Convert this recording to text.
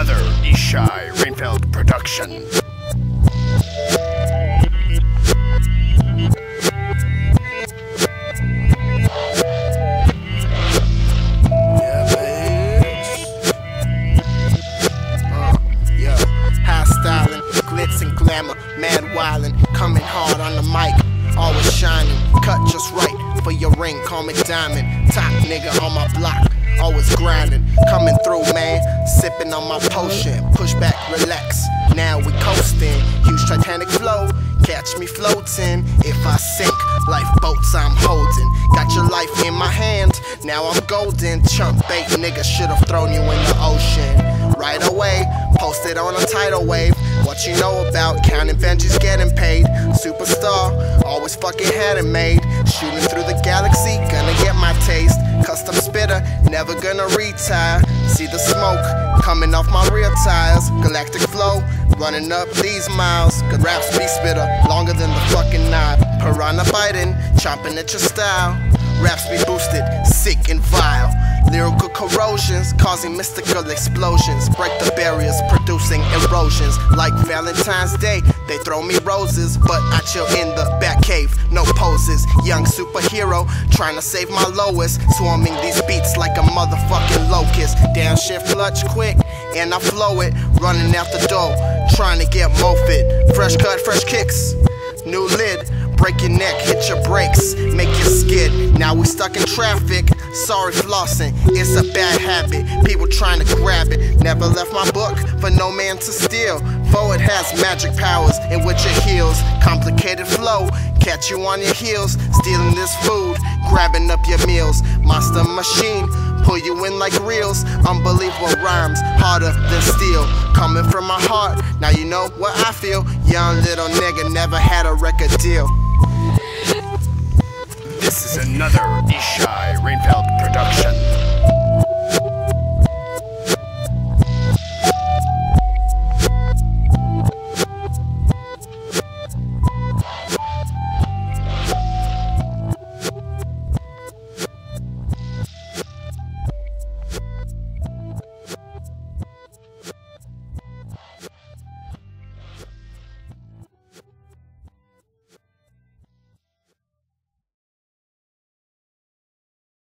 another Ishai Rainfeld production. Ah, glamour, mad wildin', coming hard on the mic, always shining, cut just right for your ring, call me diamond, top nigga on my block. Always grinding, coming through, man. Sipping on my potion, push back, relax. Now we coasting, huge Titanic flow. Catch me floating. If I sink, lifeboats I'm holding. Got your life in my hand, now I'm golden. Chump bait nigga should've thrown you in the ocean. Right away, posted on a tidal wave. What you know about counting Benjis getting paid? Superstar, always fucking had it made. Shooting through the galaxy, gonna get my taste. Custom spitter, never gonna retire. See the smoke coming off my rear tires. Galactic flow, running up these miles. Good raps be spitter, longer than the fucking knife. Piranha biting, chomping at your style. Raps be boosted, sick and vile. Lyrical corrosions causing mystical explosions. Break the barriers, producing erosions. Like Valentine's Day, they throw me roses, but I chill in the back cave, no poses. Young superhero, trying to save my lowest. Swarming these beats like a motherfucking locust. Downshift clutch quick, and I flow it. Running out the door, trying to get more fit. Fresh cut, fresh kicks, new lid. Break your neck, hit your brakes, make you skid. Now we stuck in traffic. Sorry, flossing, it's a bad habit. People trying to grab it. Never left my book for no man to steal. For it has magic powers in which it heals. Complicated flow, catch you on your heels. Stealing this food, grabbing up your meals. Monster machine, pull you in like reels. Unbelievable rhymes, harder than steel. Coming from my heart, now you know what I feel. Young little nigga never had a record deal. This is another Ishai production.